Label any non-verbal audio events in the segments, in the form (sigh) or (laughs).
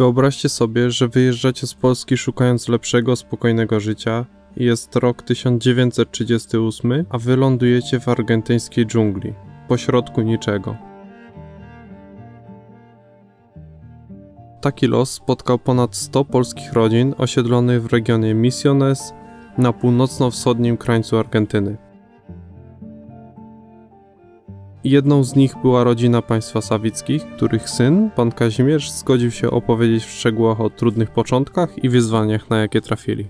Wyobraźcie sobie, że wyjeżdżacie z Polski szukając lepszego, spokojnego życia. Jest rok 1938, a wylądujecie w argentyńskiej dżungli, pośrodku niczego. Taki los spotkał ponad 100 polskich rodzin osiedlonych w regionie Misiones na północno-wschodnim krańcu Argentyny. Jedną z nich była rodzina państwa Sawickich, których syn, pan Kazimierz, zgodził się opowiedzieć w szczegółach o trudnych początkach i wyzwaniach, na jakie trafili.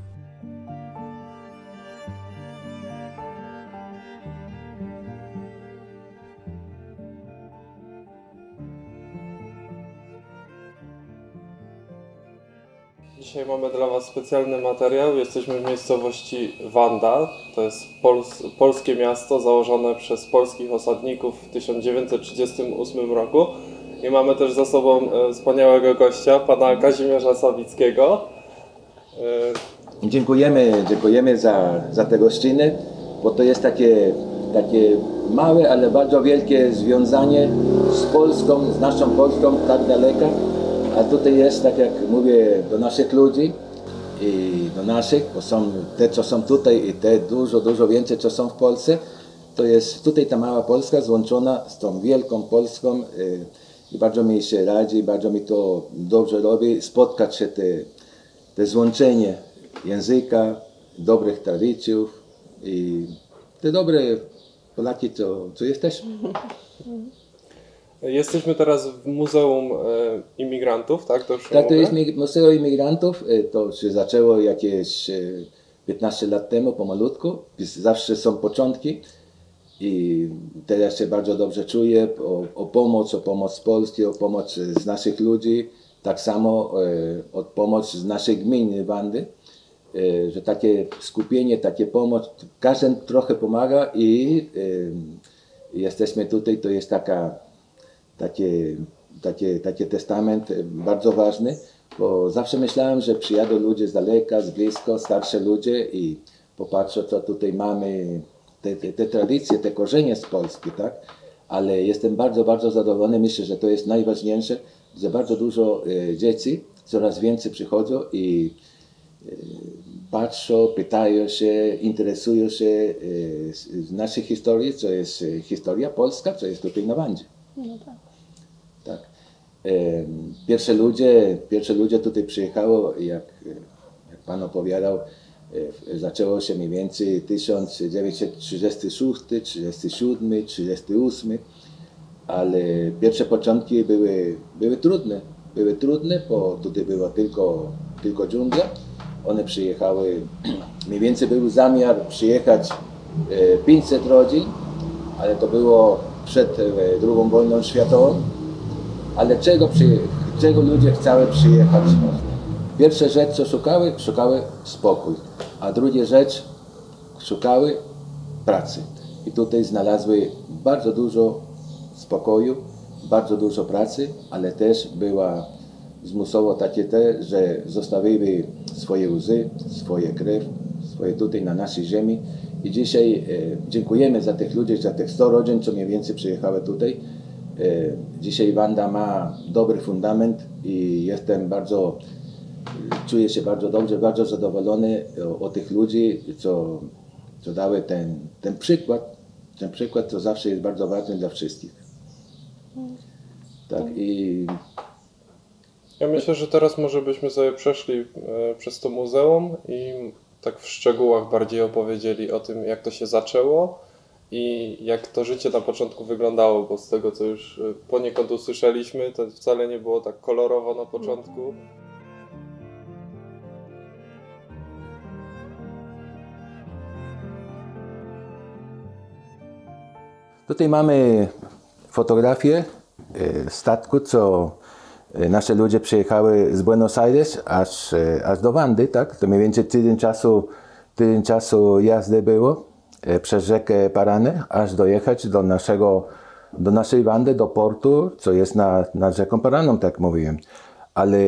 Dzisiaj mamy dla Was specjalny materiał. Jesteśmy w miejscowości Wanda. To jest pols polskie miasto założone przez polskich osadników w 1938 roku. I mamy też za sobą e, wspaniałego gościa, pana Kazimierza Sawickiego. E, dziękujemy, dziękujemy za, za te gościny, bo to jest takie, takie małe, ale bardzo wielkie związanie z Polską, z naszą Polską tak daleka a tutaj jest, tak jak mówię, do naszych ludzi i do naszych, bo są te, co są tutaj i te dużo, dużo więcej, co są w Polsce, to jest tutaj ta mała Polska złączona z tą wielką Polską y, i bardzo mi się radzi, bardzo mi to dobrze robi, spotkać się te, te złączenie języka, dobrych tradycjów i te dobre Polaki, co, co jesteśmy. (laughs) Jesteśmy teraz w Muzeum e, Imigrantów, tak? To tak, to jest Muzeum Imigrantów. E, to się zaczęło jakieś 15 e, lat temu, pomalutku. Zawsze są początki. I teraz się bardzo dobrze czuję o, o pomoc, o pomoc z Polski, o pomoc z naszych ludzi. Tak samo o pomoc z naszej gminy Wandy. Że takie skupienie, takie pomoc, każdy trochę pomaga i jesteśmy tutaj, to jest taka takie, takie, takie testament bardzo ważny, bo zawsze myślałem, że przyjadą ludzie z daleka, z blisko, starsze ludzie i popatrzą, co tutaj mamy, te, te, te tradycje, te korzenie z Polski, tak? Ale jestem bardzo, bardzo zadowolony. Myślę, że to jest najważniejsze, że bardzo dużo e, dzieci coraz więcej przychodzą i e, patrzą, pytają się, interesują się e, z naszej historii, co jest historia polska, co jest tutaj na Wandzie. No tak. Pierwsze ludzie, pierwsze ludzie tutaj przyjechało, jak, jak Pan opowiadał, zaczęło się mniej więcej 1936, 37, 38, ale pierwsze początki były, były trudne. Były trudne, bo tutaj była tylko, tylko dżungla. One przyjechały, (clears throat) mniej więcej był zamiar przyjechać 500 e, rodzin, ale to było przed II e, wojną światową ale czego, czego ludzie chciały przyjechać? Pierwsza rzecz, co szukały, szukały spokój, a druga rzecz, szukały pracy. I tutaj znalazły bardzo dużo spokoju, bardzo dużo pracy, ale też była zmusowo takie te, że zostawili swoje łzy, swoje krew, swoje tutaj na naszej ziemi. I dzisiaj e, dziękujemy za tych ludzi, za tych 100 rodzin, co mniej więcej przyjechały tutaj. E, dzisiaj Wanda ma dobry fundament i jestem bardzo, czuję się bardzo dobrze, bardzo zadowolony o, o tych ludzi, co, co dały ten, ten przykład, ten przykład, co zawsze jest bardzo ważny dla wszystkich. Tak i... Ja myślę, że teraz może byśmy sobie przeszli e, przez to muzeum i tak w szczegółach bardziej opowiedzieli o tym, jak to się zaczęło i jak to życie na początku wyglądało, bo z tego co już y, poniekąd usłyszeliśmy, to wcale nie było tak kolorowo na początku. Tutaj mamy fotografię y, statku, co y, nasze ludzie przyjechały z Buenos Aires aż, aż do Wandy, tak? To mniej więcej tydzień czasu, tydzień czasu jazdy było. E, przez rzekę Parany, aż dojechać do naszego, do naszej wandy, do portu, co jest na, nad rzeką Paraną, tak mówiłem. Ale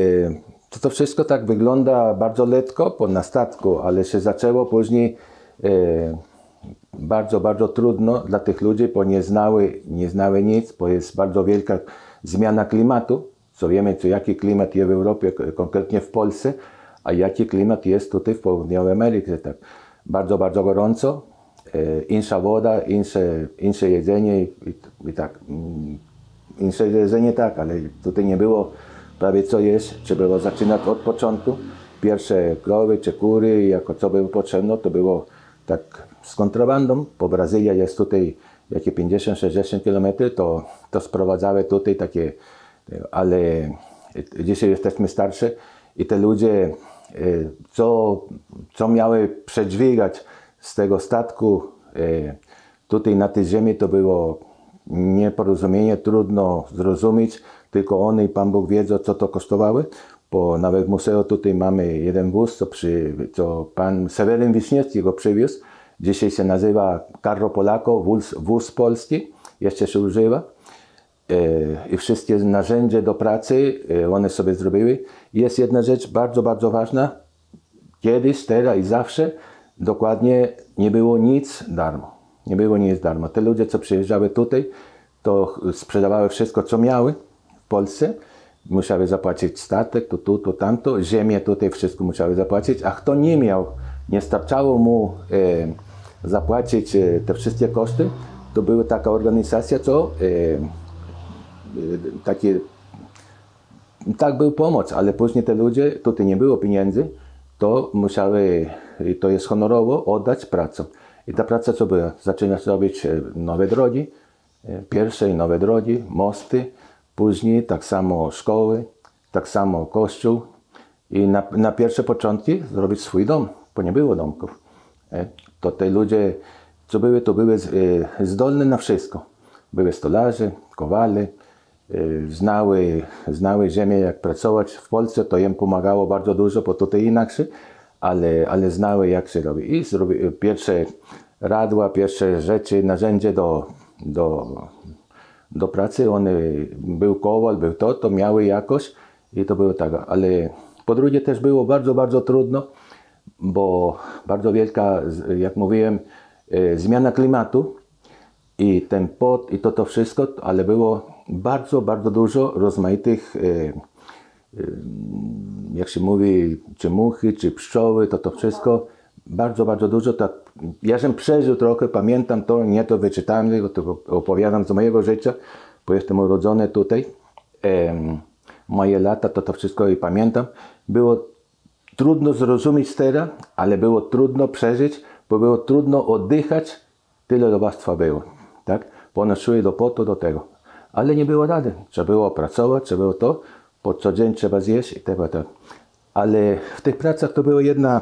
to, to wszystko tak wygląda bardzo letko, bo na statku, ale się zaczęło później e, bardzo, bardzo trudno dla tych ludzi, bo nie znały, nie znały nic, bo jest bardzo wielka zmiana klimatu, co wiemy, co jaki klimat jest w Europie, konkretnie w Polsce, a jaki klimat jest tutaj w południowej Ameryce. Tak. Bardzo, bardzo gorąco, insza woda, insze, insze jedzenie i, i tak. mm, Insze jedzenie tak, ale tutaj nie było prawie co jeść, trzeba było zaczynać od początku. Pierwsze krowy czy kury, jako co było potrzebne, to było tak z kontrabandą. Po Brazylia jest tutaj jakie 50-60 km, to, to sprowadzały tutaj takie, ale dzisiaj jesteśmy starsi i te ludzie, co, co miały przedźwigać z tego statku e, tutaj na tej ziemi, to było nieporozumienie, trudno zrozumieć, tylko on i Pan Bóg wiedzą, co to kosztowały, bo nawet w muzeum tutaj mamy jeden wóz, co, przy, co Pan Seweryn Wiśniewski go przywiózł, dzisiaj się nazywa Carro Polako, wóz, wóz polski, jeszcze się używa e, i wszystkie narzędzia do pracy e, one sobie zrobiły. Jest jedna rzecz bardzo, bardzo ważna. Kiedyś, teraz i zawsze dokładnie nie było nic darmo. Nie było nic darmo. Te ludzie, co przyjeżdżały tutaj, to sprzedawały wszystko, co miały w Polsce. Musiały zapłacić statek, to tu, to tamto. Ziemię tutaj wszystko musiały zapłacić. A kto nie miał, nie starczało mu e, zapłacić e, te wszystkie koszty, to była taka organizacja, co e, e, takie tak był pomoc, ale później te ludzie, tutaj nie było pieniędzy, to musiały, i to jest honorowo, oddać pracę. I ta praca co była? Zaczynać robić e, nowe drogi, e, pierwsze i nowe drogi, mosty, później tak samo szkoły, tak samo kościół i na, na pierwsze początki zrobić swój dom, bo nie było domków. E, To te ludzie, co były, to były zdolne na wszystko. Były stolarze, kowale, znały, znały ziemię, jak pracować w Polsce, to im pomagało bardzo dużo, bo tutaj inaczej, ale, ale znały, jak się robi. I zrobi, pierwsze radła, pierwsze rzeczy, narzędzie do, do, do pracy, one, był kowal, był to, to miały jakoś i to było tak, ale po drugie też było bardzo, bardzo trudno, bo bardzo wielka, jak mówiłem, y, zmiana klimatu, i ten pot i to, to wszystko, ale było bardzo, bardzo dużo rozmaitych, e, jak się mówi, czy muchy, czy pszczoły, to to wszystko, bardzo, bardzo dużo. Tak, ja żem przeżył trochę, pamiętam to, nie to wyczytałem, tylko to opowiadam z mojego życia, bo jestem urodzony tutaj. Em, moje lata, to to wszystko i pamiętam. Było trudno zrozumieć teraz, ale było trudno przeżyć, bo było trudno oddychać, tyle robactwa było, tak? Ponosiły do potu, do tego. Ale nie było rady. Trzeba było pracować, trzeba było to, po co dzień trzeba zjeść i tego, tak. Ale w tych pracach to było jedna,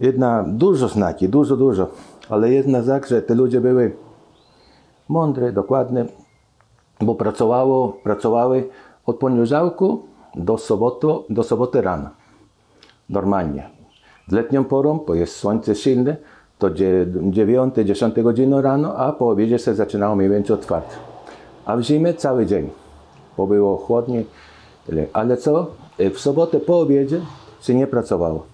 jedna dużo znaki, dużo, dużo. Ale jedna znak, że te ludzie były mądre, dokładne, bo pracowało, pracowały od poniedziałku do soboty, do soboty rano. Normalnie. Z letnią porą, bo jest słońce silne, to 9-10 godziny rano, a po obiedzie się zaczynało mniej więcej od. A w zimie cały dzień, bo było chłodniej. Ale co? W sobotę po obiedzie się nie pracowało.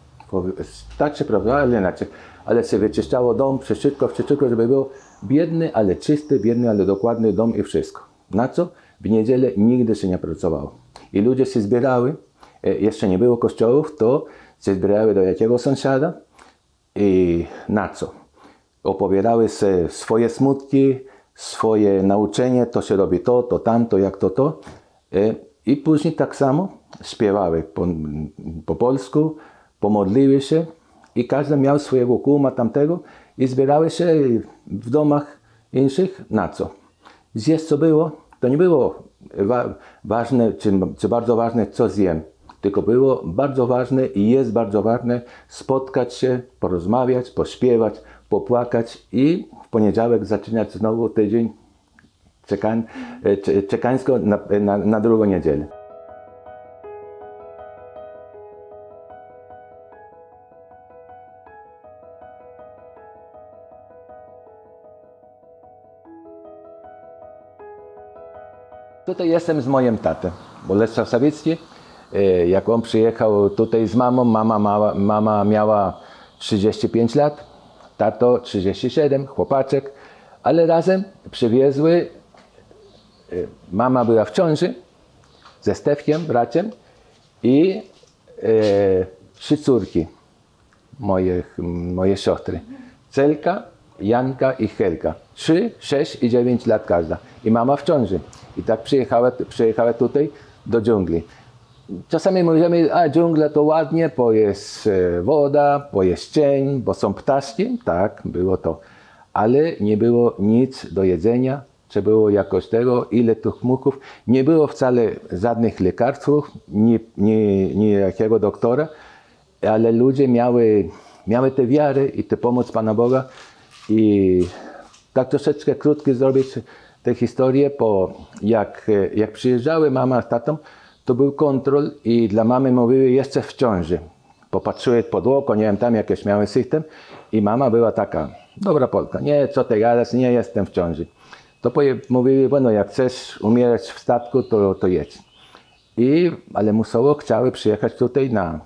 Tak się pracowało, ale inaczej. Ale się wyczyszczało dom, wszystko, wszystko, żeby był biedny, ale czysty, biedny, ale dokładny dom i wszystko. Na co? W niedzielę nigdy się nie pracowało. I ludzie się zbierały, e, jeszcze nie było kościołów, to się zbierały do jakiego sąsiada i na co? Opowiadały se swoje smutki, swoje nauczenie, to się robi to, to tamto, jak to to. I później tak samo śpiewały po, po polsku, pomodliły się i każdy miał swojego kuma tamtego i zbierały się w domach innych na co? Zjeść co było, to nie było wa- ważne, czy, czy bardzo ważne, co zjem. Tylko było bardzo ważne i jest bardzo ważne spotkać się, porozmawiać, pośpiewać, popłakać i w poniedziałek zaczynać znowu tydzień czekań, e, czekańsko na, na, na drugą niedzielę. Tutaj jestem z moim tatą, Bolesław Sawicki. E, Jak on przyjechał tutaj z mamą, mama, mała, mama miała 35 lat, tato 37, chłopaczek, ale razem przywiezły, mama była w ciąży ze Stefkiem, bratem i e, trzy córki moje, moje siostry. Celka, Janka i Helka. 3, 6 i 9 lat każda. I mama w ciąży. I tak przyjechała, przyjechała tutaj do dżungli. Czasami mówimy, a dżungla to ładnie, bo jest e, woda, bo jest cień, bo są ptaszki. Tak, było to. Ale nie było nic do jedzenia, czy było jakoś tego, ile tych muchów. Nie było wcale żadnych lekarstw, ni, ni, ni jakiego doktora, ale ludzie miały, miały tę wiarę i tę pomoc Pana Boga. I tak troszeczkę krótko zrobić tę historię, bo jak, jak przyjeżdżały mama z tatą, to był kontrol i dla mamy mówiły jeszcze w ciąży. Popatrzyły pod oko, nie wiem, tam jakieś miały system i mama była taka, dobra Polka, nie, co ty gadasz, nie jestem w ciąży. To mówiły, bueno, jak chcesz umierać w statku, to, to jedź. I, ale musowo chciały przyjechać tutaj na,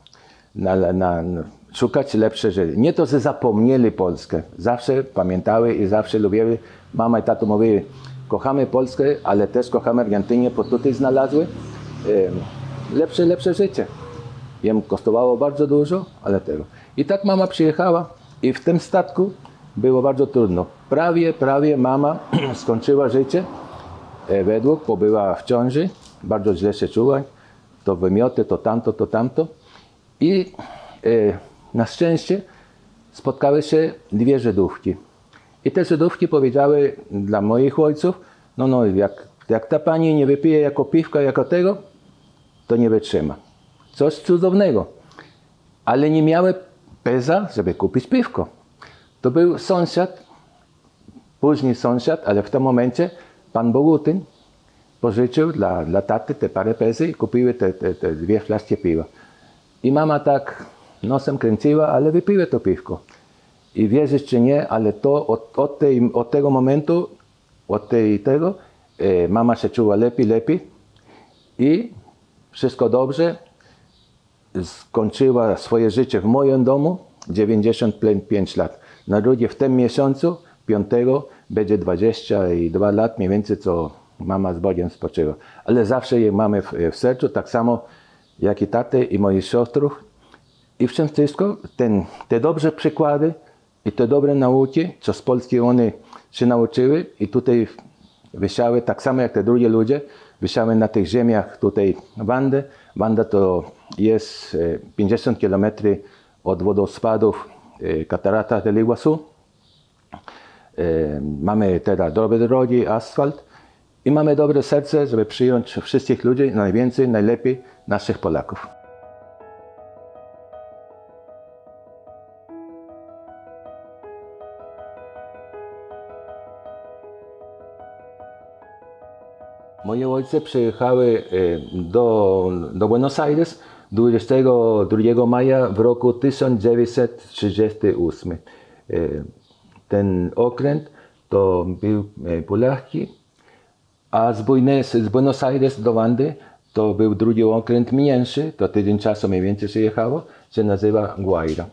na, na, na szukać lepsze życie. Nie to, że zapomnieli Polskę. Zawsze pamiętały i zawsze lubiły. Mama i tato mówili, kochamy Polskę, ale też kochamy Argentynę, bo tutaj znalazły e, lepsze, lepsze życie. Jem kosztowało bardzo dużo, ale tego. I tak mama przyjechała i w tym statku było bardzo trudno. Prawie, prawie mama (clears throat) skończyła życie e, według, bo była w ciąży, bardzo źle się czuła, to wymioty, to tamto, to tamto. I e, na szczęście spotkały się dwie Żydówki. I te Żydówki powiedziały dla moich ojców, no no, jak, jak ta pani nie wypije jako piwka, jako tego, to nie wytrzyma. Coś cudownego. Ale nie miały peza, żeby kupić piwko. To był sąsiad, później sąsiad, ale w tym momencie pan Bogutyn pożyczył dla, dla taty te parę pezy i kupiły te, te, te dwie flaszki piwa. I mama tak nosem kręciła, ale wypiła to piwko. I wierzysz czy nie, ale to od, od, tej, od tego momentu, od tej, tego, e, mama się czuła lepiej, lepiej i wszystko dobrze. Skończyła swoje życie w moim domu, 95 lat. Na drugie w tym miesiącu, 5, będzie 22 lat, mniej więcej co mama z Bogiem spoczywa. Ale zawsze je mamy w, w sercu, tak samo jak i taty i moich siostrów. I wszystko ten, te dobre przykłady i te dobre nauki, co z Polski one się nauczyły i tutaj wysiały, tak samo jak te drugie ludzie, wysiały na tych ziemiach tutaj Wandę. Wanda to jest 50 km od wodospadów Katarata del Iguazu. Mamy teraz dobre drogi, asfalt i mamy dobre serce, żeby przyjąć wszystkich ludzi, najwięcej, najlepiej naszych Polaków. Moje ojce przyjechały do, do Buenos Aires 22 maja w roku 1938. Ten okręt to był Polaki, a z Buenos, z Buenos Aires do Wandy to był drugi okręt mniejszy, to tydzień czasu mniej więcej się jechało, się nazywa Guaira.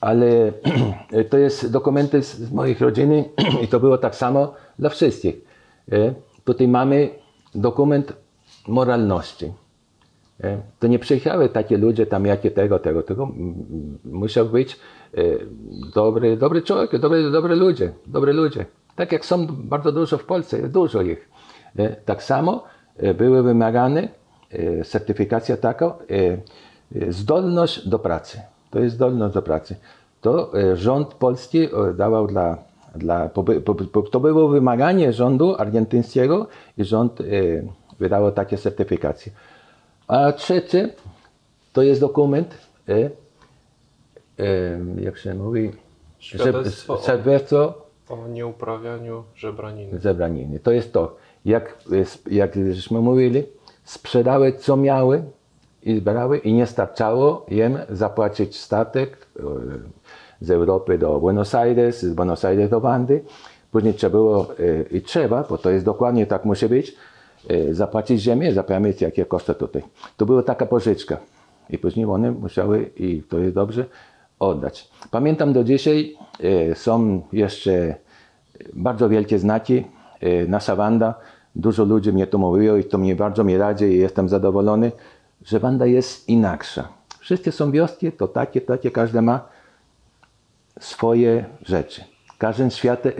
Ale (clears throat) to jest dokumenty z moich rodziny (clears throat) i to było tak samo dla wszystkich. Tutaj mamy dokument moralności. To nie przyjechały takie ludzie tam, jakie tego, tego, tego. Musiał być dobry, dobry człowiek, dobry, dobry ludzie, dobry ludzie. Tak jak są bardzo dużo w Polsce, dużo ich. Tak samo były wymagane certyfikacja taka, zdolność do pracy. To jest zdolność do pracy. To rząd polski dawał dla, dla to było wymaganie rządu argentyńskiego i rząd wydawał takie certyfikacje. A trzecie to jest dokument, e, e, jak się mówi, Świadectwo o- świadectwo O nieuprawianiu żebraniny. zebraniny. To jest to, jak, jak żeśmy mówili, sprzedały co miały i zbierały i nie starczało im zapłacić statek e, z Europy do Buenos Aires, z Buenos Aires do Wandy. Później trzeba było e, i trzeba, bo to jest dokładnie tak musi być, e, zapłacić ziemię, zapamiętać jakie koszty tutaj. To była taka pożyczka. I później one musiały, i to jest dobrze, oddać. Pamiętam do dzisiaj, e, są jeszcze bardzo wielkie znaki. E, Nasza Wanda dużo ludzi mnie to mówiło i to mnie bardzo mi radzi i jestem zadowolony, że Wanda jest inaksza. Wszyscy są wioski, to takie, takie, każdy ma swoje rzeczy. Każdy,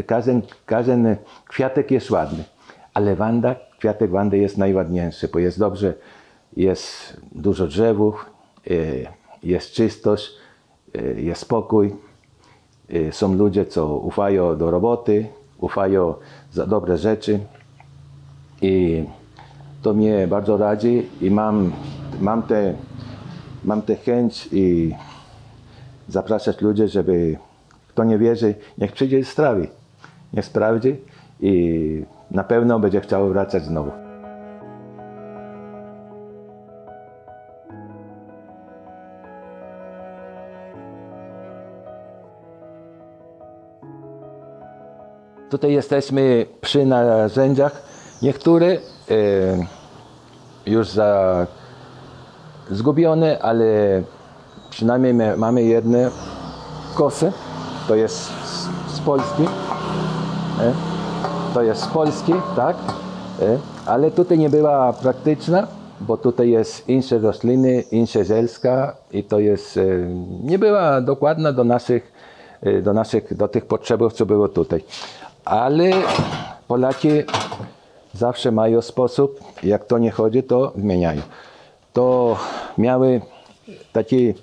każdy, każdy kwiatek jest ładny, ale Wanda, kwiatek Wandy jest najładniejszy, bo jest dobrze, jest dużo drzewów, e, jest czystość, e, jest spokój. E, Są ludzie, co ufają do roboty, ufają za dobre rzeczy i to mnie bardzo radzi i mam, mam, te, mam tę chęć i zapraszać ludzi, żeby kto nie wierzy, niech przyjdzie i. Niech sprawdzi i na pewno będzie chciał wracać znowu. Tutaj jesteśmy przy narzędziach. Niektóre już za zgubione, ale przynajmniej my, mamy jedne kosy. To jest z, z Polski. E, To jest z Polski, tak? E, Ale tutaj nie była praktyczna, bo tutaj jest inne rośliny, inna żelska i to jest, e, nie była dokładna do naszych, e, do naszych, do tych potrzebów, co było tutaj. Ale Polacy zawsze mają sposób, jak to nie chodzi, to zmieniają. To miały takie,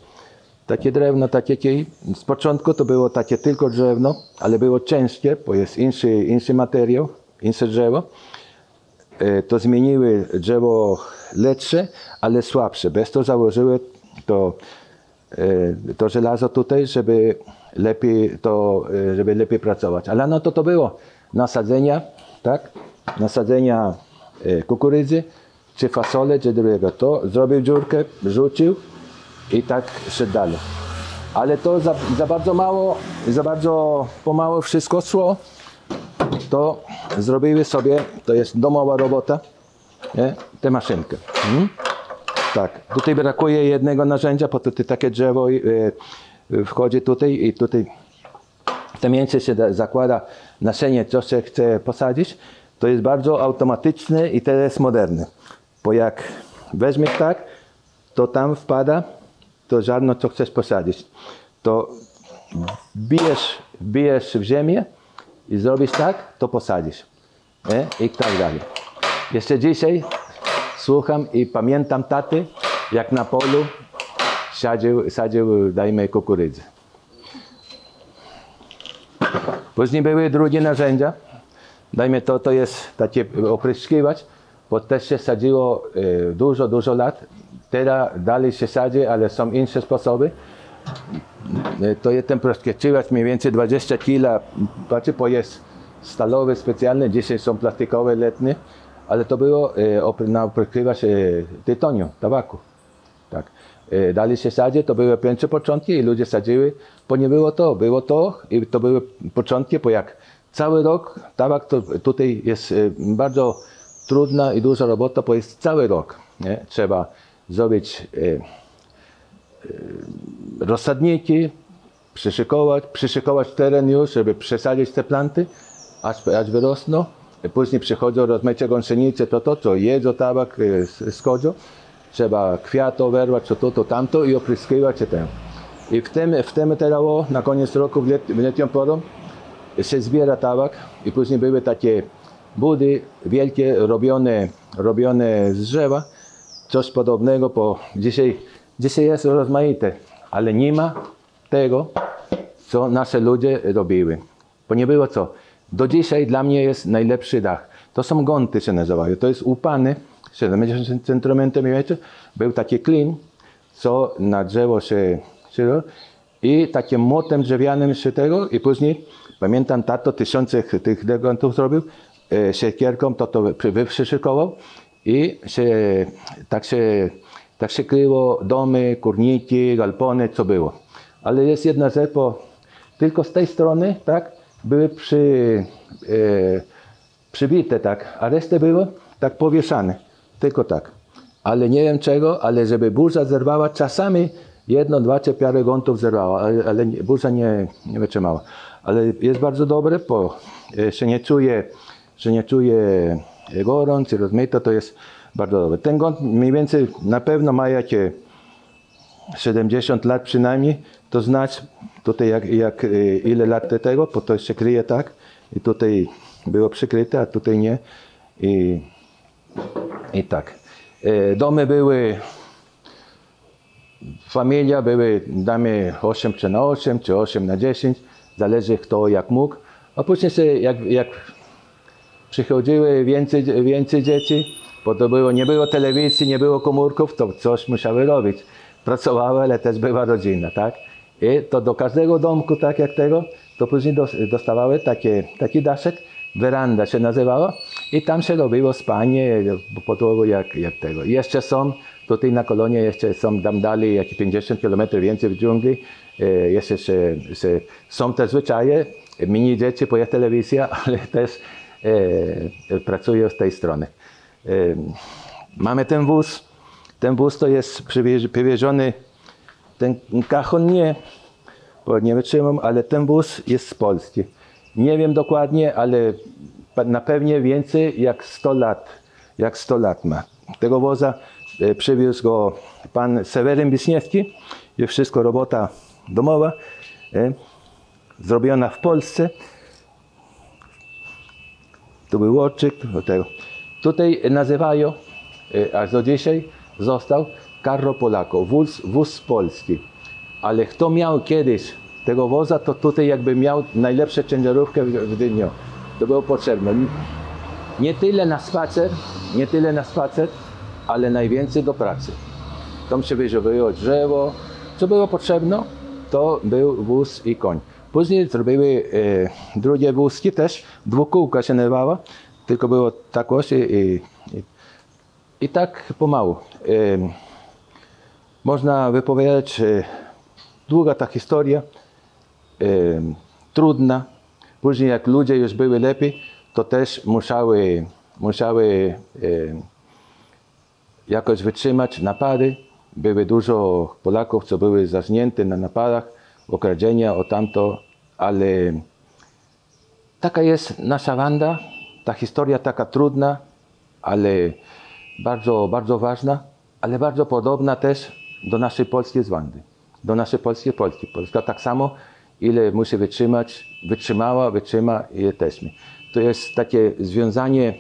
takie drewno, takie, takie, z początku to było takie tylko drewno, ale było ciężkie, bo jest inny, inny materiał, inne drzewo. E, To zmieniły drzewo lepsze, ale słabsze. Bez to założyły to, e, to żelazo tutaj, żeby lepiej, to, e, żeby lepiej pracować. Ale no to to było nasadzenia, tak? Nasadzenia kukurydzy, czy fasole, czy drugiego. To zrobił dziurkę, rzucił i tak szedł dalej. Ale to za, za bardzo mało, za bardzo pomału wszystko szło to zrobiły sobie, to jest domowa robota, nie? tę maszynkę. Mhm. Tak, tutaj brakuje jednego narzędzia, bo tutaj takie drzewo e, wchodzi tutaj i tutaj tym miejscu się da- zakłada nasienie, co się chce posadzić. To jest bardzo automatyczne i to jest moderne. Bo jak weźmiesz tak, to tam wpada to ziarno, co chcesz posadzić. To wbijesz, wbijesz w ziemię i zrobisz tak, to posadzisz. Nie? I tak dalej. Jeszcze dzisiaj słucham i pamiętam taty, jak na polu sadził, sadził dajmy kukurydzę. Później były drugie narzędzia. Dajmy to, to jest takie opryskiwacz, bo też się sadziło e, dużo, dużo lat. Teraz dalej się sadzi, ale są inne sposoby. E, To jest ten pryskiwacz mniej więcej 20 kg, patrzę, bo jest stalowy specjalny, dzisiaj są plastikowe letnie, ale to było e, na opryskiwacz e, tytoniu, tabaku. Tak. E, Dalej się sadzi, to były pierwsze początki i ludzie sadziły, bo nie było to, było to i to były początki, bo jak cały rok tabak to tutaj jest e, bardzo trudna i duża robota, bo jest cały rok. Nie? Trzeba zrobić e, rozsadniki, przyszykować, przyszykować teren już, żeby przesadzić te planty, aż, aż wyrosną. Później przychodzą rozmaite gąsienice, to to, co jedzą tabak, e, schodzą. Trzeba kwiat oberwać, co to, to tamto i opryskiwać się tym. I w tym, w tym na koniec roku, w, let, w letnią porą, się zbiera tabak i później były takie budy wielkie, robione, robione z drzewa, coś podobnego, bo dzisiaj, dzisiaj jest rozmaite, ale nie ma tego, co nasze ludzie robiły. Bo nie było co. Do dzisiaj dla mnie jest najlepszy dach. To są gonty się nazywają. To jest upany, 70 cm był taki klin, co na drzewo się, się i takim młotem drzewianym się tego i później pamiętam tato tysiące tych degontów zrobił e, siekierką to to przy- wyprzyszykował i się, tak się tak się kryło domy, kurniki, galpony, co było. Ale jest jedna rzecz, bo tylko z tej strony, tak, były przy, e, przybite, tak, a resztę było tak powieszane, tylko tak. Ale nie wiem czego, ale żeby burza zerwała, czasami jedno, dwa czy parę gontów zerwała, ale, ale burza nie, nie wytrzymała. Ale jest bardzo dobre, bo e, się nie czuje, że nie czuje gorąc i rozmyto, to jest bardzo dobre. Ten gąb mniej więcej na pewno ma jakieś 70 lat przynajmniej, to znaczy tutaj jak, jak y, ile lat tego, bo to się kryje tak? I tutaj było przykryte, a tutaj nie. I, i tak. E, Domy były, familia były, damy 8 czy na 8, czy 8 na 10, zależy kto jak mógł, a później się jak, jak przychodziły więcej, więcej dzieci, bo to było, nie było telewizji, nie było komórków, to coś musiały robić. Pracowały, ale też była rodzina, tak? I to do każdego domku, tak jak tego, to później dos- dostawały takie, taki daszek, weranda się nazywała i tam się robiło spanie, podłogu jak, jak tego. Jeszcze są, tutaj na kolonie jeszcze są tam dalej, jak 50 km więcej w dżungli, e, jeszcze się, się, są te zwyczaje, mini dzieci, bo jest telewizja, (laughs) ale też e, pracują z tej strony. E, mamy ten wóz, ten wóz to jest przywieziony, ten kachon nie, bo nie wytrzymam, ale ten wóz jest z Polski. Nie wiem dokładnie, ale na pewnie więcej jak 100 lat, jak 100 lat ma. Tego woza e, przywiózł go pan Seweryn Wisniewski i wszystko robota domowa, zrobiona w Polsce. Tu był łoczyk, do tego. Tutaj nazywają, e, aż do dzisiaj został Carro Polako, wóz, wóz Polski. Ale kto miał kiedyś tego woza, to tutaj jakby miał najlepszą ciężarówkę w, w dniu. To było potrzebne. Nie tyle na spacer, nie tyle na spacer, ale najwięcej do pracy. Tam się wyżywało drzewo. Co było potrzebne, to był wóz i koń. Później zrobiły e, drugie wózki też, dwukółka się nazywała, tylko było tak osi i, i, i tak pomału. E, można wypowiadać, e, długa ta historia, e, trudna. Później jak ludzie już były lepiej, to też musiały, musiały e, jakoś wytrzymać napady. Były dużo Polaków, co były zażnięte na napadach, okradzenia o tamto, ale taka jest nasza Wanda, ta historia taka trudna, ale bardzo, bardzo ważna, ale bardzo podobna też do naszej polskiej z Wandy, do naszej polskiej Polski. Polska tak samo, ile musi wytrzymać, wytrzymała, wytrzyma i jesteśmy. To jest takie związanie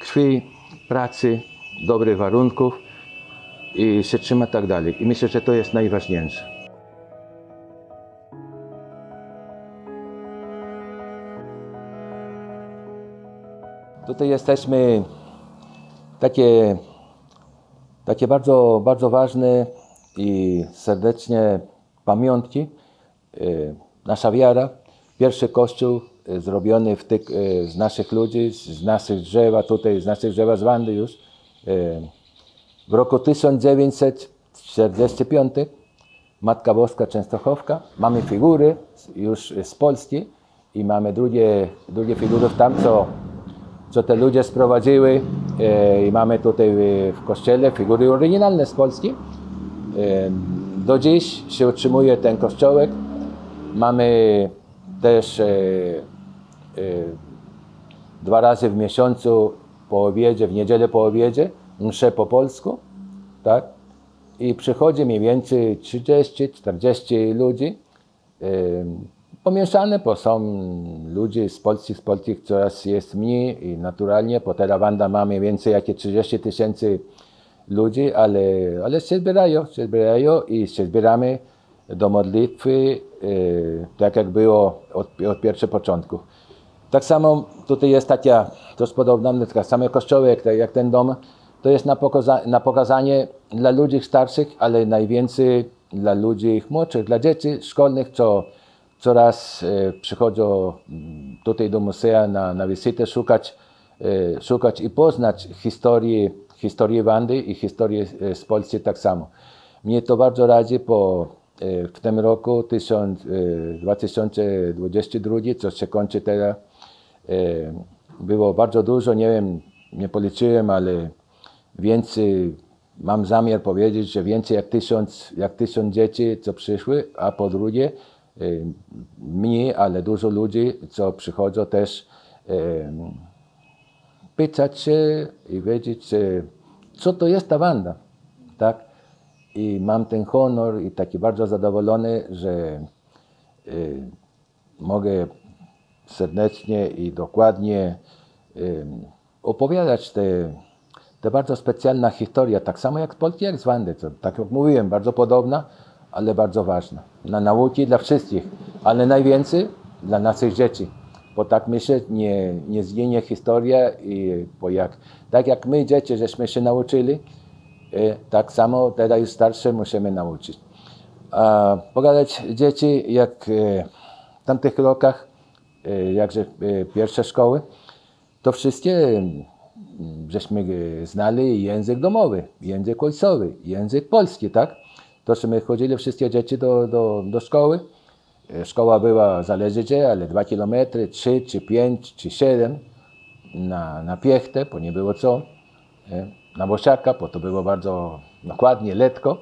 krwi, pracy, dobrych warunków i się trzyma tak dalej. I myślę, że to jest najważniejsze. Tutaj jesteśmy takie, takie bardzo, bardzo ważne i serdecznie pamiątki. Y, Nasza wiara, pierwszy kościół y, zrobiony tych, y, z naszych ludzi, z naszych drzewa, tutaj z naszych drzewa z Wandy już. W roku 1945 Matka Boska Częstochowka. Mamy figury już z Polski i mamy drugie, drugie figury tam, co, co te ludzie sprowadziły e, i mamy tutaj e, w kościele figury oryginalne z Polski. E, Do dziś się utrzymuje ten kościołek. Mamy też dwa razy w miesiącu po obiedzie, w niedzielę po obiedzie, mszę po polsku, tak? I przychodzi mniej więcej 30-40 ludzi. Pomieszane, bo są ludzie z Polski, z Polski coraz jest mniej i naturalnie, po teraz Wanda ma mniej więcej jakieś 30 tysięcy ludzi, ale, ale się zbierają, się zbierają i się zbieramy do modlitwy, yy, tak jak było od, od pierwszych początków. Tak samo tutaj jest taka, to jest podobne, tak samo kościoły jak, jak ten dom, to jest na, pokaza, na pokazanie dla ludzi starszych, ale najwięcej dla ludzi młodszych, dla dzieci szkolnych, co coraz e, przychodzą mm, tutaj do muzeum na, na wizytę szukać, e, szukać i poznać historię, historię Wandy i historię e, z Polski tak samo. Mnie to bardzo radzi, bo w tym roku 1000, e, 2022, co się kończy teraz, było bardzo dużo, nie wiem, nie policzyłem, ale więcej, mam zamiar powiedzieć, że więcej jak tysiąc, jak tysiąc dzieci, co przyszły, a po drugie y, mniej, ale dużo ludzi, co przychodzą też y, pytać się i wiedzieć, e, co to jest ta banda, tak? I mam ten honor i taki bardzo zadowolony, że mogę serdecznie i dokładnie opowiadać te, te bardzo specjalna historia, tak samo jak z Polski, jak z Wandy, tak jak mówiłem, bardzo podobna, ale bardzo ważna. Dla nauki, dla wszystkich, ale najwięcej dla naszych dzieci. Bo tak myślę, nie, nie zginie historia i bo jak, tak jak my dzieci żeśmy się nauczyli, e, tak samo teraz już starsze musimy nauczyć. A pogadać dzieci, jak e, w tamtych rokach, e, jakże pierwsze szkoły, to wszystkie żeśmy znali język domowy, język ojcowy, język polski, tak? To, my chodzili wszystkie dzieci do, do, do szkoły. E, Szkoła była, zależy gdzie, ale 2 km, 3 czy 5 czy 7 na, na piechtę, bo nie było co. e, Na bosiaka, bo to było bardzo dokładnie, letko.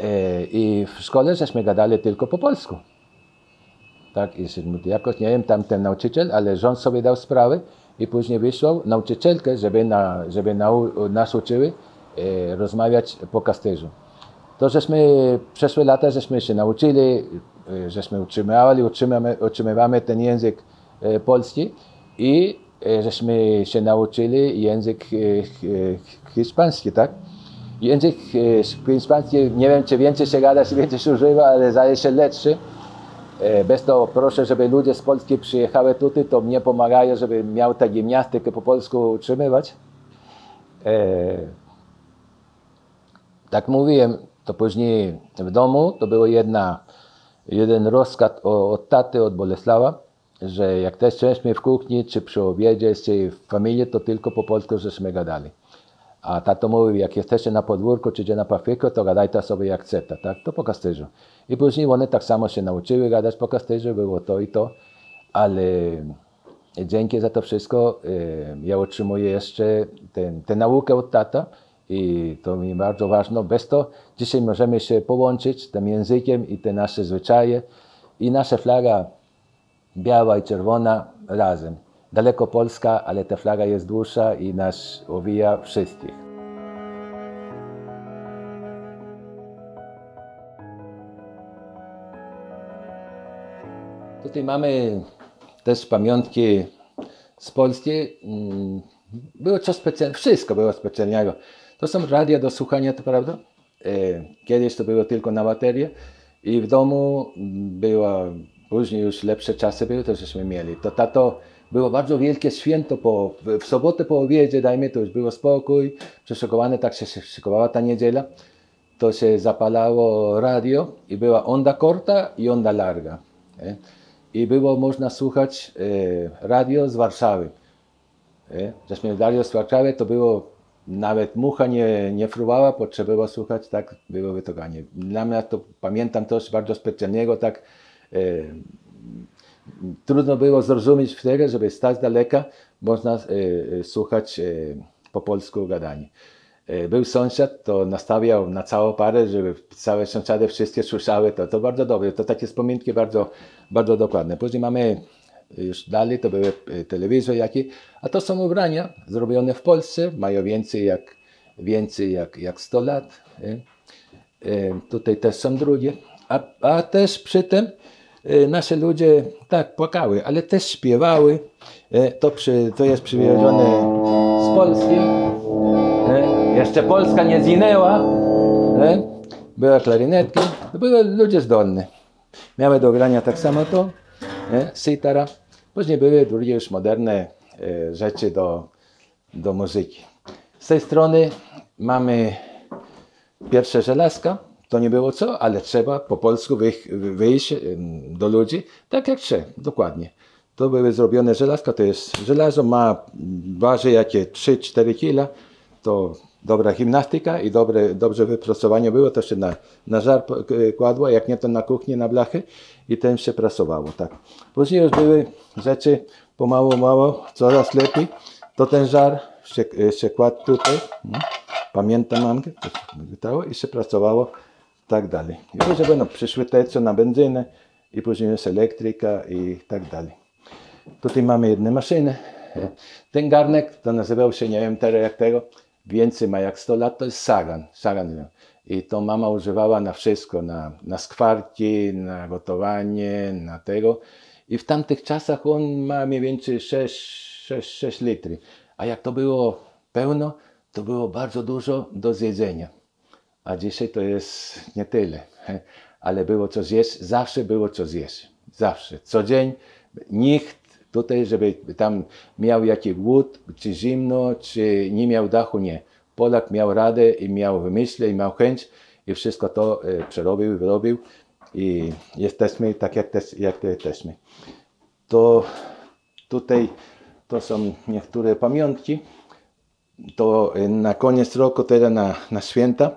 E, I w szkole żeśmy gadali tylko po polsku. Tak, i jakoś, nie wiem, tam ten nauczyciel, ale rząd sobie dał sprawę i później wysłał nauczycielkę, żeby, na, żeby nau, nas uczyły rozmawiać po kasterzu. To żeśmy przeszłe lata, żeśmy się nauczyli, e, żeśmy utrzymywali, utrzymamy, utrzymywamy ten język e, polski i e, żeśmy się nauczyli język hiszpański, tak? Język hiszpański, nie wiem czy więcej się gada, czy więcej się używa, ale zdaje się lepszy. Bez to proszę, żeby ludzie z Polski przyjechały tutaj, to mnie pomagają, żeby miał tę gimnastykę po polsku utrzymywać. Tak mówiłem, to później w domu to było jedna, jeden rozkaz od taty, od Bolesława, że jak też jesteśmy w kuchni, czy przy obiedzie, czy w familii, to tylko po polsku żeśmy gadali. A tato mówił, jak jesteście na podwórku, czy gdzie na pafiku, to gadajcie sobie jak chcecie, tak? To po kasterzu. I później one tak samo się nauczyły gadać po kasterzu, było to i to, ale dzięki za to wszystko e, ja otrzymuję jeszcze tę naukę od tata i to mi bardzo ważne. Bez to dzisiaj możemy się połączyć tym językiem i te nasze zwyczaje i nasza flaga biała i czerwona razem. Daleko Polska, ale ta flaga jest dłuższa i nas owija wszystkich. Tutaj mamy też pamiątki z Polski. Mm, Było coś specjalnego, wszystko było specjalnego. To są radia do słuchania, to prawda? E, Kiedyś to było tylko na baterię i w domu była, później już lepsze czasy były, to żeśmy mieli. To tato było bardzo wielkie święto, po, w- w sobotę po obiedzie, dajmy, to już było spokój, przeszykowane, tak się szykowała ta niedziela to się zapalało radio i była onda korta i onda larga. Nie? I było można słuchać e, radio z Warszawy. Nie? Żeśmy radio z Warszawy, to było nawet mucha nie, nie fruwała, potrzebowało słuchać, tak było wytoganie. Dla mnie to pamiętam coś bardzo specjalnego, tak e, trudno było zrozumieć wtedy, żeby stać daleka, można e, słuchać e, po polsku gadanie. E, Był sąsiad, to nastawiał na całą parę, żeby całe sąsiady wszystkie słyszały, to, to bardzo dobre, to takie wspominki bardzo, bardzo dokładne. Później mamy już dalej, to były e, telewizje jakie, a to są ubrania zrobione w Polsce, mają więcej jak, więcej jak, jak 100 lat. nie? E, Tutaj też są drugie. A, a też przy tym e, nasze ludzie tak płakały, ale też śpiewały. E, To, przy, to jest przywiezione z Polski. E, Jeszcze Polska nie zginęła. E, Były klarynetki. Były ludzie zdolni. Miały do grania tak samo to. Sitara. Później były drugie już moderne e, rzeczy do, do muzyki. Z tej strony mamy pierwsze żelazka, to nie było co, ale trzeba po polsku wyjść, do ludzi, tak jak trzeba, dokładnie. To były zrobione żelazka, to jest żelazo, ma, waży jakie 3-4 kg, to dobra gimnastyka i dobre, dobrze wyprasowanie było, to się na, na żar kładło, jak nie to na kuchni, na blachy i tym się prasowało, tak. Później już były rzeczy pomału, mało, coraz lepiej, to ten żar się, się kładł tutaj, mm. pamiętam mamkę, to się wytało i się pracowało tak dalej. I później będą przyszły te, co na benzynę i później jest elektryka i tak dalej. Tutaj mamy jedne maszyny, Ten garnek to nazywał się, nie wiem teraz jak tego, więcej ma jak 100 lat, to jest sagan. sagan. I to mama używała na wszystko, na, na skwarki, na gotowanie, na tego. I w tamtych czasach on ma mniej więcej 6, 6, 6 litry. A jak to było pełno, to było bardzo dużo do zjedzenia. A dzisiaj to jest nie tyle. (laughs) Ale było co zjeść, zawsze było co zjeść. Zawsze. Co dzień nikt tutaj, żeby tam miał jakiś głód, czy zimno, czy nie miał dachu, nie. Polak miał radę i miał wymyśle i miał chęć i wszystko to e, przerobił, wyrobił i jesteśmy tak, jak, jak jesteśmy. To tutaj to są niektóre pamiątki. To e, na koniec roku, teraz na, na święta,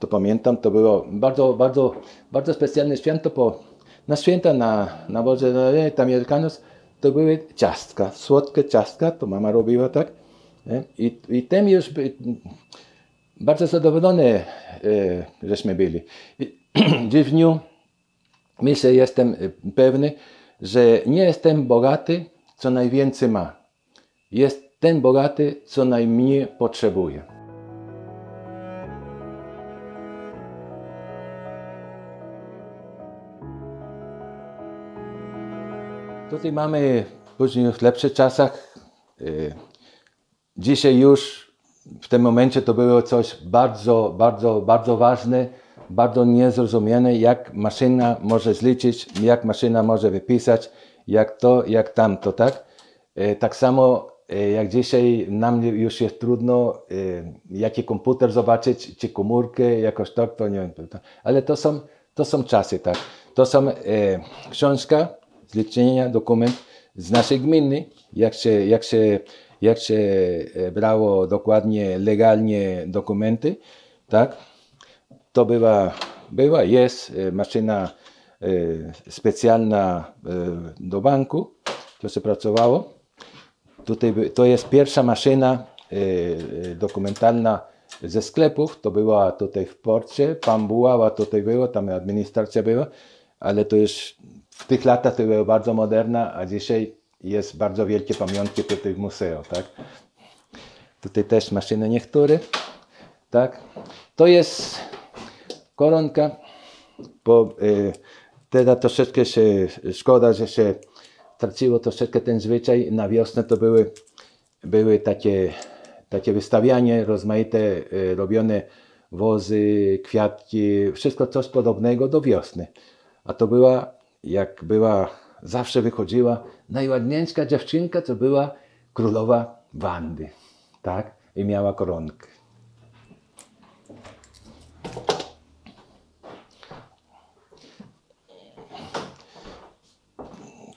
to pamiętam, to było bardzo, bardzo, bardzo specjalne święto, bo na święta, na, na Boże Narodzenie Amerykanów, to były ciastka, słodkie ciastka, to mama robiła tak. I, I tym już by, bardzo zadowolone e, żeśmy byli. I, (clears throat) dziś w dniu myślę, jestem pewny, że nie jestem bogaty, co najwięcej ma. Jest ten bogaty, co najmniej potrzebuje. Tutaj mamy później w lepszych czasach. y, Dzisiaj już w tym momencie to było coś bardzo, bardzo, bardzo ważne, bardzo niezrozumiane, jak maszyna może zliczyć, jak maszyna może wypisać, jak to, jak tamto, tak? E, Tak samo e, jak dzisiaj nam już jest trudno, jaki komputer zobaczyć, czy komórkę, jakoś tak, to nie wiem. Ale to są, to są czasy, tak? To są e, zliczenia, dokument z naszej gminy, jak się, jak się, jak się e, brało dokładnie, legalnie dokumenty, tak? To była, była jest e, maszyna e, specjalna e, do banku, to się pracowało. Tutaj to jest pierwsza maszyna e, e, dokumentalna ze sklepów. To była tutaj w porcie, pan Bułała tutaj było, tam administracja była, ale to już w tych latach to była bardzo moderna, a dzisiaj jest bardzo wielkie pamiątki tutaj w muzeum, tak? Tutaj też maszyny niektóre, tak? To jest koronka, bo y, teraz troszeczkę się, szkoda, że się traciło troszeczkę ten zwyczaj. Na wiosnę to były, były takie, takie wystawianie rozmaite, y, robione wozy, kwiatki, wszystko coś podobnego do wiosny. A to była, jak była, zawsze wychodziła najładniejsza dziewczynka, co była królowa Wandy, tak? I miała koronkę.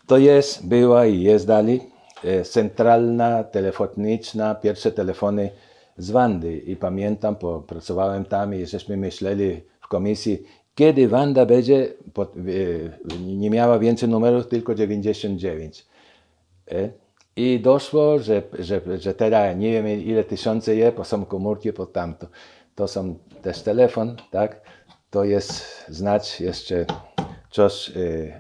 To jest, była i jest dalej e, centralna telefoniczna, pierwsze telefony z Wandy. I pamiętam, bo pracowałem tam i żeśmy myśleli w komisji, kiedy Wanda będzie, pod, e, nie miała więcej numerów, tylko 99. E, I doszło, że, że, że teraz nie wiem ile tysiące je, bo są komórki pod tamto. To są też telefon, tak? To jest znać jeszcze coś e,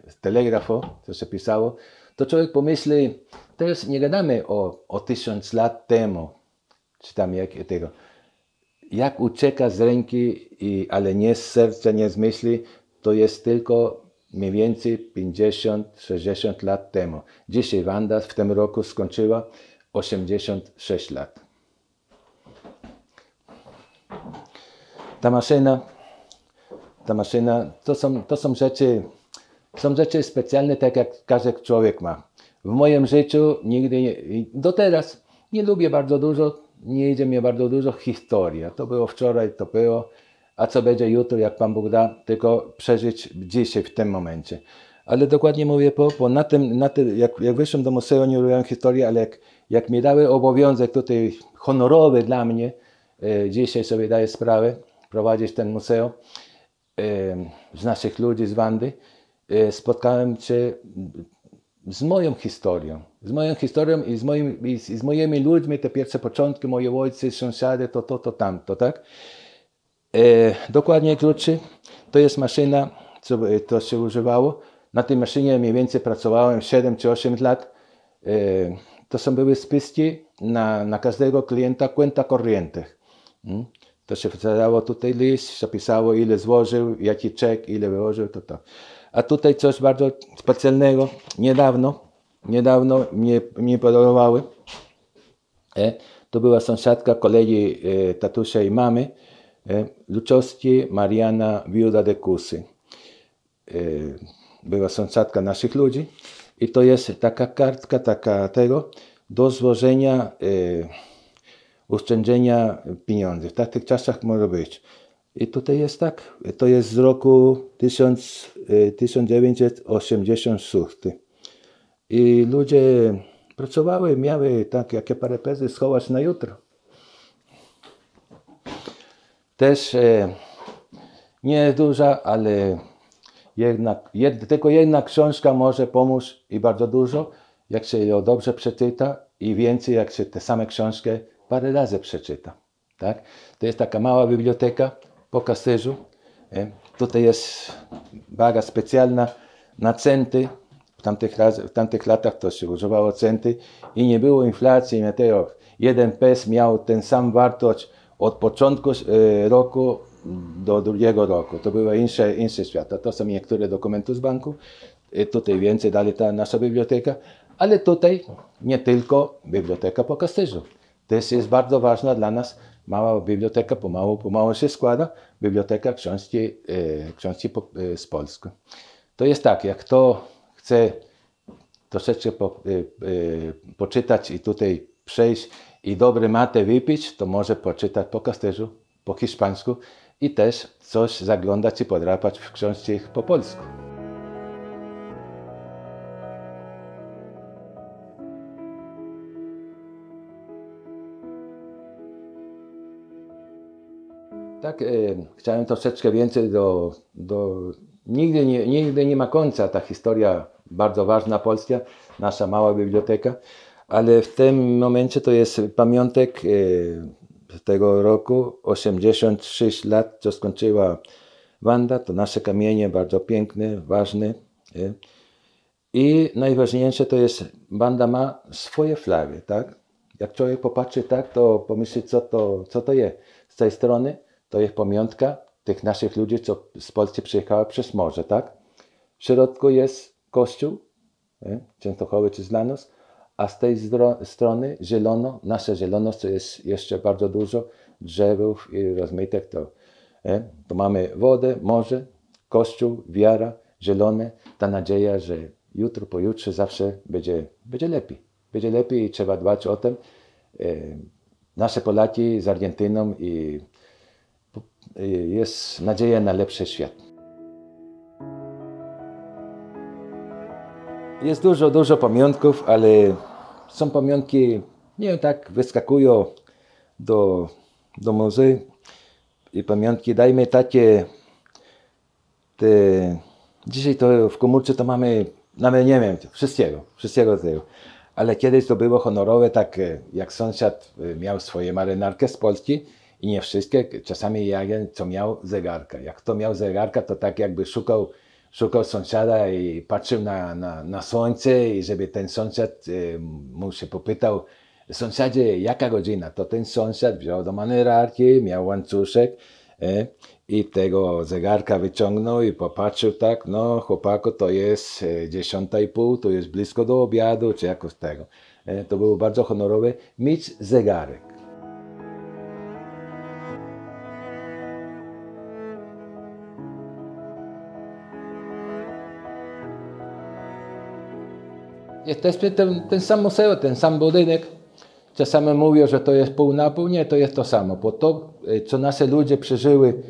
z telegrafu, co się pisało. To człowiek pomyśli, teraz nie gadamy o, o tysiąc lat temu, czy tam jak tego. Jak ucieka z ręki, i, ale nie z serca, nie z myśli, to jest tylko mniej więcej 50-60 lat temu. Dzisiaj Wanda w tym roku skończyła 86 lat. Ta maszyna, ta maszyna, to są, to są rzeczy, są rzeczy specjalne, tak jak każdy człowiek ma. W moim życiu nigdy, nie, do teraz nie lubię bardzo dużo, nie idzie mi bardzo dużo historia. To było wczoraj, to było, a co będzie jutro, jak Pan Bóg da, tylko przeżyć dzisiaj, w tym momencie. Ale dokładnie mówię, bo, bo na tym, na tym jak, jak wyszłem do muzeum, nie robiłem historii, ale jak, jak mi dały obowiązek tutaj honorowy dla mnie, e, dzisiaj sobie daję sprawę, prowadzić ten muzeum, e, z naszych ludzi z Wandy, e, spotkałem się z moją historią. Z moją historią i z, moim, i z, i z moimi ludźmi, te pierwsze początki, moje ojcy, sąsiady, to, to, to, tamto, tak? E, dokładnie kluczy, to jest maszyna, co e, to się używało. Na tej maszynie mniej więcej pracowałem 7 czy 8 lat. E, to są były spiski na, na każdego klienta cuenta corriente. Mm? To się wkładało tutaj list, zapisało ile złożył, jaki czek, ile wyłożył, to to. A tutaj coś bardzo specjalnego, niedawno, niedawno mnie, mnie podobały. E, to była sąsiadka kolegi e, tatusia i mamy, e, Luczowski Mariana Viuda de Kusy. E, była sąsiadka naszych ludzi i to jest taka kartka, taka tego, do złożenia e, oszczędzenia pieniędzy. W takich czasach może być. I tutaj jest tak, to jest z roku 1000, e, 1986. I ludzie pracowały, miały tak jakie parę pezy schować na jutro. Też e, nie duża, ale jednak, jed, tylko jedna książka może pomóc i bardzo dużo, jak się ją dobrze przeczyta i więcej, jak się tę samą książkę parę razy przeczyta. Tak? To jest taka mała biblioteka po kasterzu. E, Tutaj jest baga specjalna na centy. W tamtych, w tamtych latach to się używało centy i nie było inflacji. Jeden pes miał ten sam wartość od początku e, roku do drugiego roku. To były inne, inne świata. To są niektóre dokumenty z banku. I tutaj więcej dalej ta nasza biblioteka. Ale tutaj nie tylko biblioteka po kasterzu. Też jest bardzo ważna dla nas mała biblioteka, pomału, pomału się składa, biblioteka książki, e, książki po, e, z Polski. To jest tak, jak kto chce troszeczkę po, e, e, poczytać i tutaj przejść i dobre matę wypić, to może poczytać po kasterzu, po hiszpańsku i też coś zaglądać i podrapać w książce po polsku. Tak, e, chciałem troszeczkę więcej do, do nigdy, nie, nigdy nie ma końca ta historia bardzo ważna Polska, nasza mała biblioteka, ale w tym momencie to jest pamiątek e, tego roku, 86 lat, co skończyła Wanda, to nasze kamienie, bardzo piękne, ważne. e. I najważniejsze to jest, banda ma swoje flagi, tak? Jak człowiek popatrzy tak, to pomyśli, co to, co to jest. Z tej strony to jest pamiątka tych naszych ludzi, co z Polski przyjechały przez morze, tak? W środku jest kościół, nie? Częstochowy czy Zlanos, a z tej strony zielono, nasze zielono, co jest jeszcze bardzo dużo drzewów i rozmytek, to, to mamy wodę, morze, kościół, wiara, zielone, ta nadzieja, że jutro, pojutrze zawsze będzie, będzie lepiej. Będzie lepiej i trzeba dbać o tym. E, nasze Polaki z Argentyną i jest nadzieja na lepszy świat. Jest dużo, dużo pamiątków, ale są pamiątki, nie tak wyskakują do, do muzeum i pamiątki, dajmy takie, te, dzisiaj to w komórce to mamy, nawet nie wiem, wszystkiego, wszystkiego tego. Ale kiedyś to było honorowe, tak e, jak sąsiad e, miał swoje marynarkę z Polski i nie wszystkie, czasami jeden, co miał zegarka. Jak kto miał zegarka, to tak jakby szukał, szukał sąsiada i patrzył na, na, na słońce i żeby ten sąsiad e, mu się popytał, sąsiadzie, jaka godzina? To ten sąsiad wziął do marynarki, miał łańcuszek e, i tego zegarka wyciągnął i popatrzył tak, no chłopaku, to jest e, dziesiąta i pół, to jest blisko do obiadu, czy jakoś tego. To było bardzo honorowe mieć zegarek. Jesteśmy ten, ten sam muzeum, ten sam budynek. Czasami mówią, że to jest pół na pół. Nie, to jest to samo. Bo to, e, co nasze ludzie przeżyły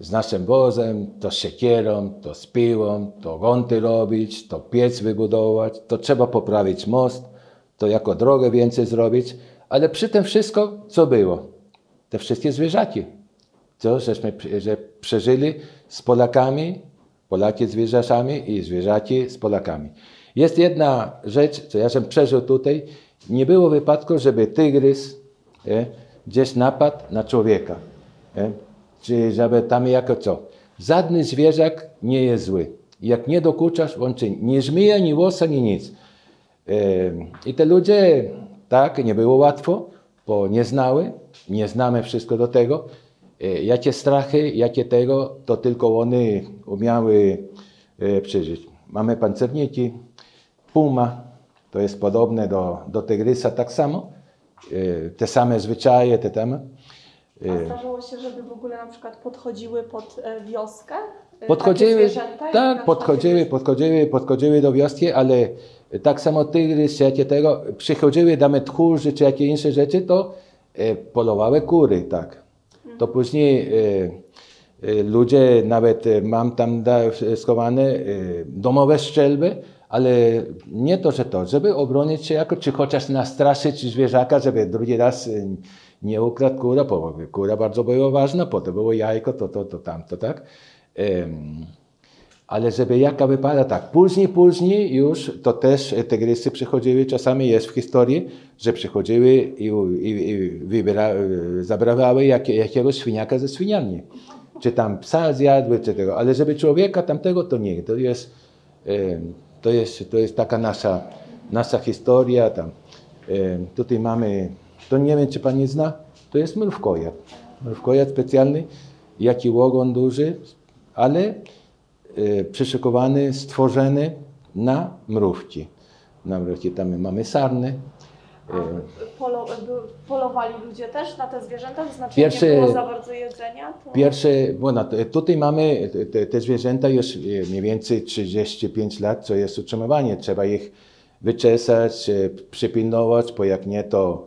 z naszym wozem, to z siekierą, to z piłą, to gonty robić, to piec wybudować, to trzeba poprawić most, to jako drogę więcej zrobić. Ale przy tym wszystko, co było? Te wszystkie zwierzaki, co żeśmy że przeżyli z Polakami, Polaki z zwierzakami i zwierzaki z Polakami. Jest jedna rzecz, co ja żem przeżył tutaj. Nie było wypadku, żeby tygrys e, gdzieś napadł na człowieka. E, czy żeby tam jako co. Żadny zwierzak nie jest zły. Jak nie dokuczasz, ci nie żmija, ni łosa, ni nic. E, I te ludzie, tak, nie było łatwo, bo nie znały, nie znamy wszystko do tego. E, Jakie strachy, jakie tego, to tylko one umiały e, przeżyć. Mamy pancerniki, puma, to jest podobne do, do tygrysa tak samo. E, Te same zwyczaje, te temy. A zdarzyło się, żeby w ogóle na przykład podchodziły pod e, wioskę? e, Podchodziły, tak, podchodziły, podchodziły, podchodziły do wioski, ale tak samo tygrys czy jakie tego, przychodziły damy tchórzy czy jakie inne rzeczy, to polowały kury, tak. To później e, e, ludzie, nawet mam tam schowane domowe strzelby, ale nie to, że to, żeby obronić się jako, czy chociaż nastraszyć zwierzaka, żeby drugi raz e, nie ukradł kura, bo kura bardzo była ważna, potem było jajko, to, to, to, tamto, tak. Ale żeby jaka wypada, tak. Później, później już to też tygrysy przychodziły, czasami jest w historii, że przychodziły i, i, i wybiera, e, zabrawały jakie, jakiegoś świniaka ze świniarni. Czy tam psa zjadły, czy tego. Ale żeby człowieka tamtego, to nie. To jest, to jest, to jest taka nasza, nasza historia. Tam. Em, Tutaj mamy, to nie wiem, czy pani zna, to jest mrówkojad. Mrówkojad specjalny, jaki ogon duży, ale e, przyszykowany, stworzony na mrówki. Na mrówki tam mamy sarny. A polo, polowali ludzie też na te zwierzęta? To znaczy Pierwszy- nie było za bardzo jedzenia? To... Pierwsze, bueno, tutaj mamy te, te zwierzęta już e, mniej więcej 35 lat, co jest utrzymywanie. Trzeba ich wyczesać, e, przypilnować, bo jak nie, to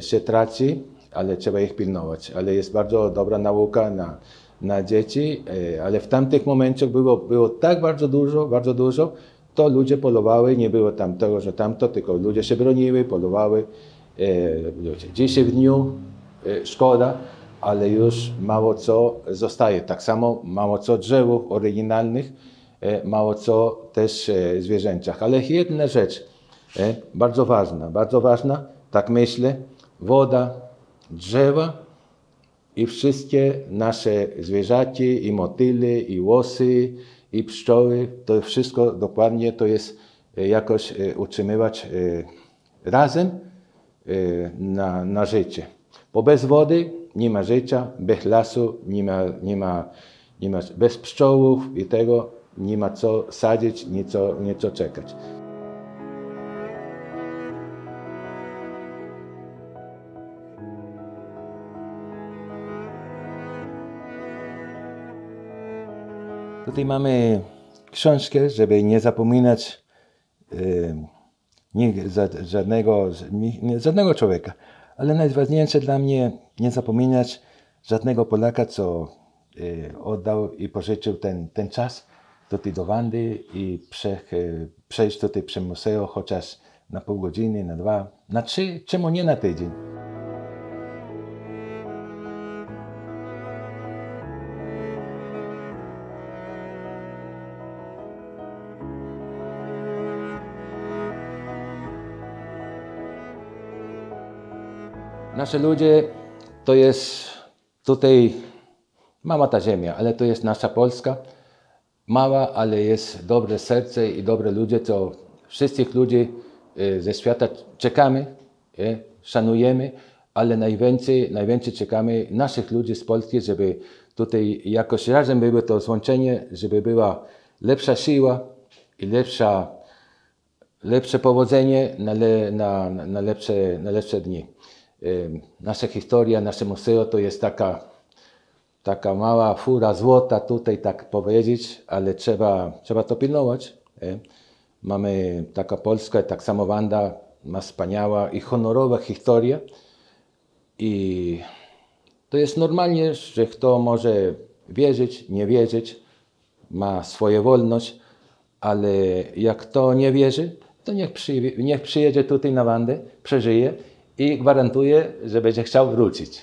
się traci, ale trzeba ich pilnować. Ale jest bardzo dobra nauka na, na dzieci, ale w tamtych momentach było, było tak bardzo dużo, bardzo dużo, to ludzie polowały, nie było tam tego, że tamto, tylko ludzie się broniły, polowały. E, ludzie. Dzisiaj w dniu e, szkoda, ale już mało co zostaje. Tak samo mało co drzewów oryginalnych, e, mało co też e, zwierzęciach. Ale jedna rzecz, e, bardzo ważna, bardzo ważna, tak myślę, woda, drzewa i wszystkie nasze zwierzaki, i motyle, i łosy, i pszczoły, to wszystko dokładnie to jest e, jakoś e, utrzymywać e, razem na, na życie. Bo bez wody nie ma życia, bez lasu nie ma, nie ma, nie ma bez pszczołów i tego nie ma co sadzić, nie co, nie co czekać. Tutaj mamy książkę, żeby nie zapominać e, nie, za, żadnego, nie, żadnego człowieka. Ale najważniejsze dla mnie nie zapominać żadnego Polaka, co e, oddał i pożyczył ten, ten czas tutaj do Wandy i prze, e, przejść tutaj przez muzeum chociaż na pół godziny, na dwa, na trzy, czemu nie na tydzień. Nasze ludzie to jest tutaj mała ta ziemia, ale to jest nasza Polska. Mała, ale jest dobre serce i dobre ludzie, co wszystkich ludzi e, ze świata czekamy, szanujemy, ale najwięcej, najwięcej czekamy naszych ludzi z Polski, żeby tutaj jakoś razem było to złączenie, żeby była lepsza siła i lepsza lepsze powodzenie na, le, na, na, lepsze, na lepsze dni. Nasza historia, nasze muzeum to jest taka, taka mała fura złota tutaj, tak powiedzieć, ale trzeba, trzeba to pilnować. e. Mamy taka Polska, tak samo Wanda ma wspaniała i honorowa historia. I to jest normalnie, że kto może wierzyć, nie wierzyć, ma swoją wolność, ale jak kto nie wierzy, to niech, przy, niech przyjedzie tutaj na Wandę, przeżyje i gwarantuję, że będzie chciał wrócić.